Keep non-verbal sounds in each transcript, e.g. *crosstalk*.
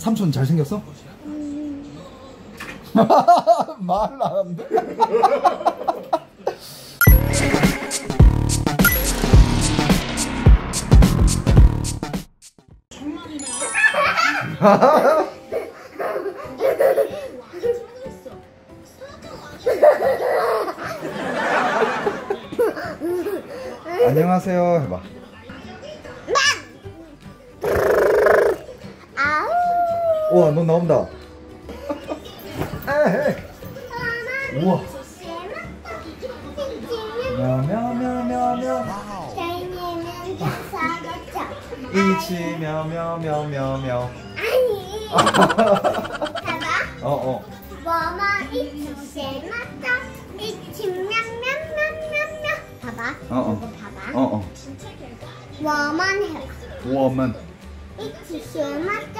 삼촌 잘생겼어? *laughs* 말 나는데? *laughs* 안녕하세요 해봐 우와 너 나온다 우와 며며며며며 이치 며며며며며 아니 봐봐 어어 뭐뭐 이치 세마다 이치 며며며며며 봐봐 어어 봐봐 어어 워먼 해봐 워먼 이치 세마다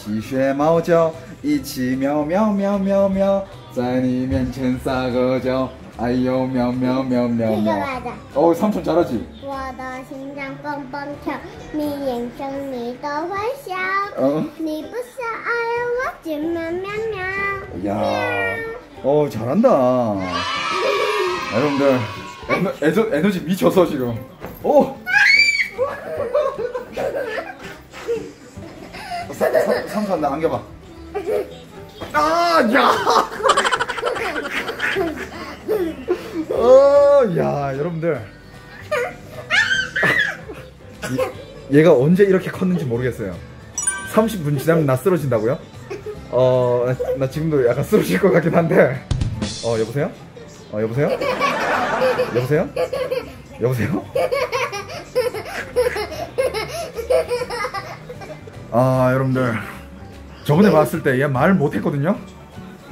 我们一起学猫叫，一起喵喵喵喵喵，在你面前撒个娇，哎呦喵喵喵喵 이거 喵。 맞아. 어 삼촌 잘하지? 我的心脏蹦蹦跳，你眼中你的微笑， 어? 你不是爱我只喵喵喵。 야, 어 잘한다. 여러분들 에너, 에저, 에너지 미쳐서 지금. 오. 삼- 나 안겨봐. 아, 야. 어, 야, 여러분들. 이- 얘가 언제 이렇게 컸는지 모르겠어요. 30분 지나면 나 쓰러진다고요? 어, 나, 나 지금도 약간 쓰러질 것 같긴 한데. 어, 여보세요? 어, 여보세요? 여보세요? 여보세요? 아, 여러분들. 저번에 봤을 때 얘 말 못했거든요? *laughs*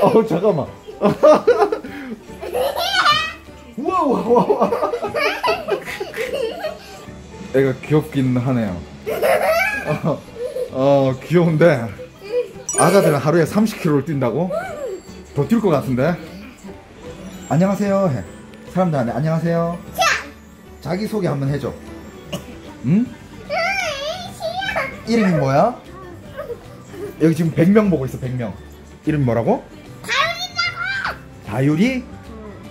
어, 잠깐만. 우와, 우와, 우와. 애가 귀엽긴 하네요. 어, 어, 귀여운데 아가들은 하루에 30km를 뛴다고? 더 뛸 것 같은데? 안녕하세요 해. 사람들한테 안녕하세요 자기 소개 한번 해줘 응? 이름이 뭐야? 여기 지금 100명 보고 있어 100명 이름 뭐라고? 다유리?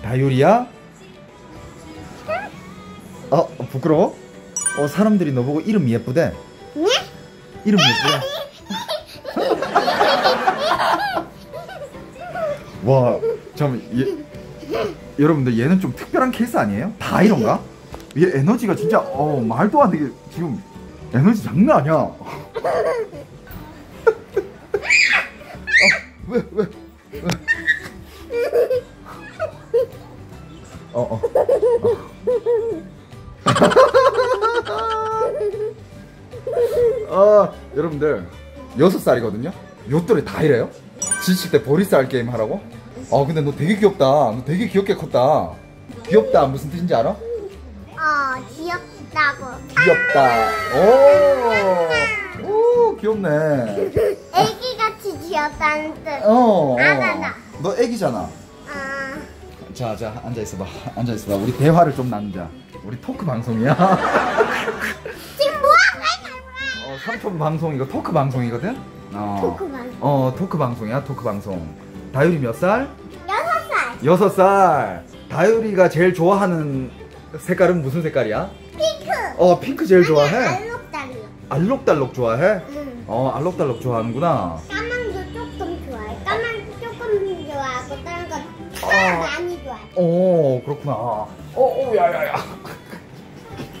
다유리야? 어 부끄러워? 어 사람들이 너 보고 이름 예쁘대 네? 이름 예쁘대 *laughs* 와 잠깐 얘 여러분들 얘는 좀 특별한 케이스 아니에요? 다 이런가? 얘 에너지가 진짜 어 말도 안 되게 지금 에너지 장난 아니야 어, 왜 왜, 왜? *laughs* 어, 어. 아, 여러분들 여섯 살이거든요. 요 또래 다 이래요? 지칠 때 보리쌀 게임 하라고? 아, 근데 너 되게 귀엽다. 너 되게 귀엽게 컸다. 귀엽다 무슨 뜻인지 알아? 어, 귀엽다고. 귀엽다. 오, 오, 귀엽네. 애기같이 귀엽다는 뜻. 어, 어. 알아, 나. 너 애기잖아. 아, 자, 자, 앉아 있어봐. 앉아 있어봐. 우리 대화를 좀 나누자. 우리 토크 방송이야. *laughs* 지금 뭐하고 어, 삼촌 방송 이거 토크 방송이거든. 어. 토크 방송. 어, 토크 방송이야. 토크 방송. 다율이 몇 살? 여섯 살. 여섯 살. 다율이가 제일 좋아하는 색깔은 무슨 색깔이야? 핑크. 어, 핑크 제일 좋아해. 알록달록. 좋아해? 응. 어, 알록달록 좋아하는구나. 까만도 조금 좋아해. 까만 조금 좋아하고 다른 거 아. 많이 좋아해. 오, 그렇구나. 어, 오, 야, 야, 야.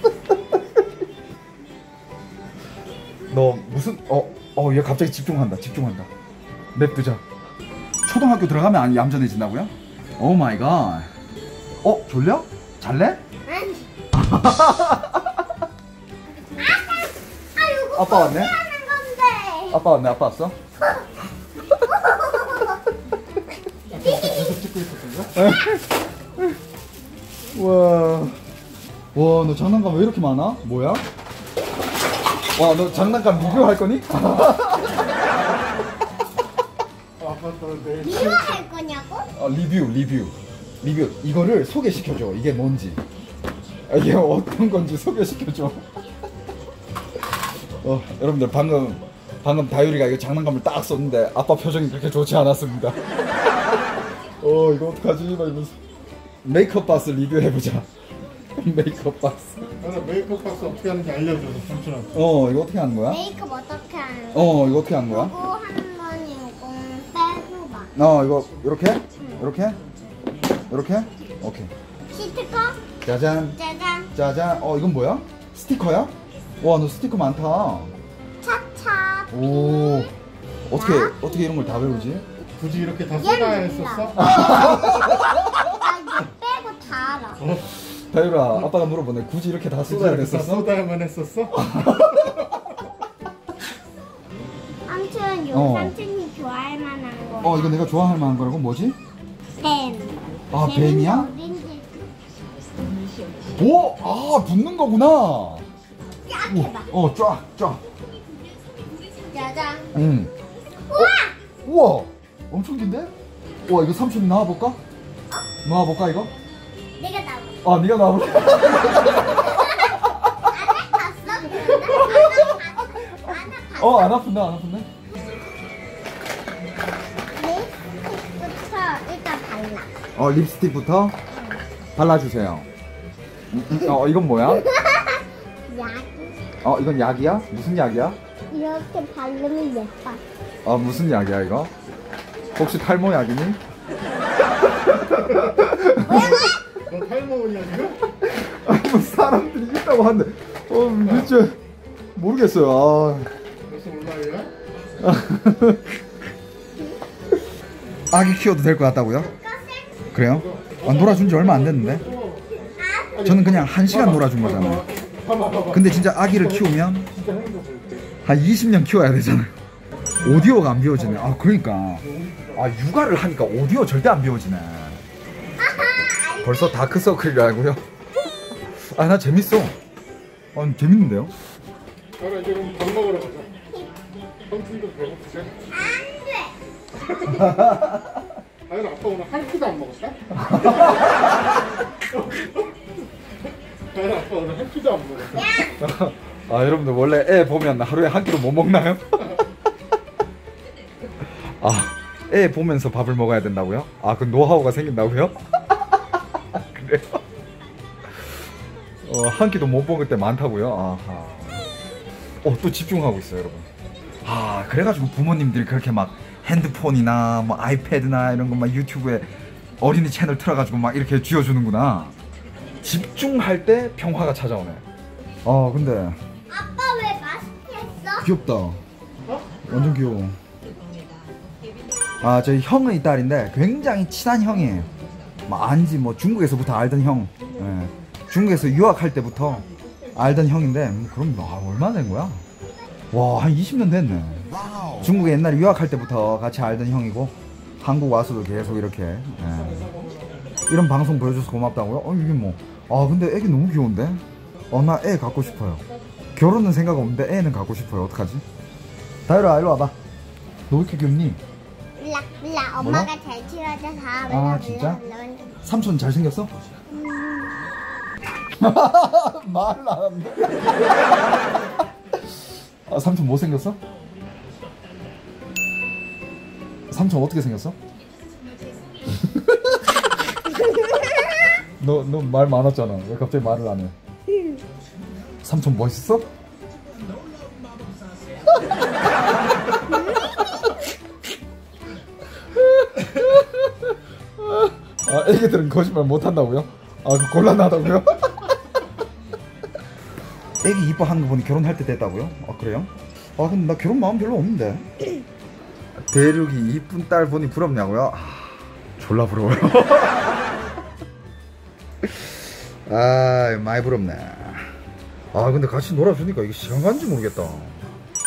*laughs* 너 무슨 어, 어, 얘 갑자기 집중한다. 집중한다. 냅두자. 초등학교 들어가면 안 얌전해진다고요? oh my God. 어, 졸려? 잘래? 아니. *laughs* 아빠 왔네? 건데. 아빠 왔네 아빠 왔어? 계속 찍고 있었던 거? 와, 와, 너 장난감 왜 이렇게 많아? 뭐야? 와, 너 장난감 리뷰할 거니? *laughs* 미워할 거냐고? 어, 리뷰, 리뷰, 리뷰. 이거를 소개시켜줘. 이게 뭔지. 아, 이게 어떤 건지 소개시켜줘. 어, 여러분들 방금 방금 다율이가 이거 장난감을 딱 썼는데 아빠 표정이 그렇게 좋지 않았습니다. *laughs* 어, 이거 어떡하지? 막 이러면서 메이크업 박스 리뷰해보자. *laughs* 메이크업 박스. 나는 메이크업 박스 어떻게 하는지 알려줘 삼촌한테 어, 이거 어떻게 하는 거야? 메이크업 어떻게 하는 거? 어, 이거 어떻게 하는 거야? 이거 한 번이 이거 빼줘봐. 어, 이거 이렇게, 이렇게, 이렇게, 오케이. 스티커 짜잔, 짜잔 짜잔. 어, 이건 뭐야? 스티커야? 와, 너 스티커 많다. 차차. 오, 어떻게 어떻게 이런 걸 다 배우지? 굳이 이렇게 다 쏟아야 했었어? 아 빼고 다 알아. 어? 다율아, 아빠가 물어보네. 굳이 이렇게 다 쓰지 쏟아야 했었어? 않았었어? 쏟아야만 했었어? 삼촌 요 어. 삼촌이 좋아할 만한 거. 어, 이거 내가 좋아할 만한 거라고 뭐지? 뱀. 아, 뱀이 뱀이야? 오, 아, 붙는 거구나. 해봐. 어, 쫙, 쫙. 짜잔. 응. 우와. 우와, 엄청 긴데? 와, 이거 삼촌이 나와볼까? 나와볼까 이거? 내가 나와. 아, 네가 나와볼래? *laughs* 어, 안 아픈데, 안 아픈데? 립스틱부터 일단 발라. 어, 립스틱부터 발라주세요. 음, 음, 어, 이건 뭐야? *laughs* 약이 어, 이건 약이야? 무슨 약이야? 이렇게 바르면 예뻐. 아, 무슨 약이야, 이거? 혹시 탈모 약이니? 너 탈모냐 지금? 아니, 뭐 사람들이 있다고 하는데, 어, 진짜 모르겠어요. 벌써 얼마야? 아. *laughs* 아기 키워도 될 것 같다고요? 그래요? 아, 놀아준 지 얼마 안 됐는데? 저는 그냥 한 시간 놀아준 거잖아요. 근데 진짜 아기를 키우면 한 20년 키워야 되잖아요. 오디오가 안 비워지네. 아, 그러니까. 아, 육아를 하니까 오디오 절대 안 비워지네. 벌써 다크서클이라고요? 아, 나 재밌어. 아, 재밌는데요? 알아 이제 그럼 밥 먹으러 가자 삼촌도 배고프지? 안 돼. 아니 아빠 오늘 한 끼도 안 먹었다? *laughs* 아빠 오늘 한 끼도 안 먹었다 아, 여러분들 원래 애 보면 하루에 한 끼도 못 먹나요? 아, 애 보면서 밥을 먹어야 된다고요? 아, 그 노하우가 생긴다고요? *laughs* 그래요? 어, 한 끼도 못 먹을 때 많다고요? 아하. 어, 또 집중하고 있어요, 여러분. 아, 그래가지고 부모님들이 그렇게 막 핸드폰이나 뭐 아이패드나 이런 거 막 유튜브에 어린이 채널 틀어가지고 막 이렇게 쥐어주는구나. 집중할 때 평화가 찾아오네. 아, 근데 아빠 왜 마스크 했어? 귀엽다. 완전 귀여워. 아, 저희 형의 딸인데 굉장히 친한 형이에요. 뭐 안지 뭐 중국에서부터 알던 형. 예. 중국에서 유학할 때부터 알던 형인데 음, 그럼 아, 얼마나 된 거야? 와, 한 20년 됐네. 중국에 옛날에 유학할 때부터 같이 알던 형이고 한국 와서도 계속 이렇게 예. 이런 방송 보여줘서 고맙다고요? 어, 이게 뭐. 아, 근데 애기 너무 귀여운데? 어, 나 애 갖고 싶어요. 결혼은 생각 없는데 애는 갖고 싶어요. 어떡하지? 다율아, 일로 와봐. 너 왜 이렇게 귀엽니? 몰라 몰라 엄마가 잘 키워줘서 아, 몰라, 진짜? 몰라, 몰라. 삼촌 잘생겼어? *laughs* 말을 안 한다. 아, 삼촌 못생겼어? 삼촌 어떻게 생겼어? *laughs* 너, 너 말 많았잖아. 왜 갑자기 말을 안 해? 삼촌 멋있어? 아, 애기들은 거짓말 못 한다고요? 아, 그 곤란하다고요? 애기 이뻐하는 거 보니 결혼할 때 됐다고요? 아, 그래요? 아, 근데 나 결혼 마음 별로 없는데. 대륙이 이쁜 딸 보니 부럽냐고요? 아, 졸라 부러워요. *laughs* 아, 많이 부럽네. 아, 근데 같이 놀아주니까 이게 시간 가는지 모르겠다.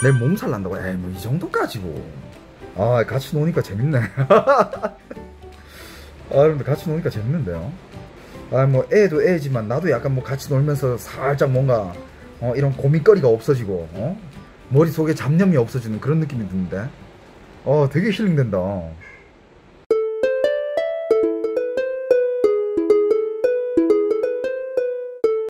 내일 몸살 난다고? 에이 뭐 이 정도까지고 아 같이 노니까 재밌네. *laughs* 아 여러분들 같이 노니까 재밌는데요. 아 뭐 애도 애지만 나도 약간 뭐 같이 놀면서 살짝 뭔가 어 이런 고민거리가 없어지고 어? 머릿속에 잡념이 없어지는 그런 느낌이 드는데. 어 되게 힐링된다